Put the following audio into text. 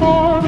call.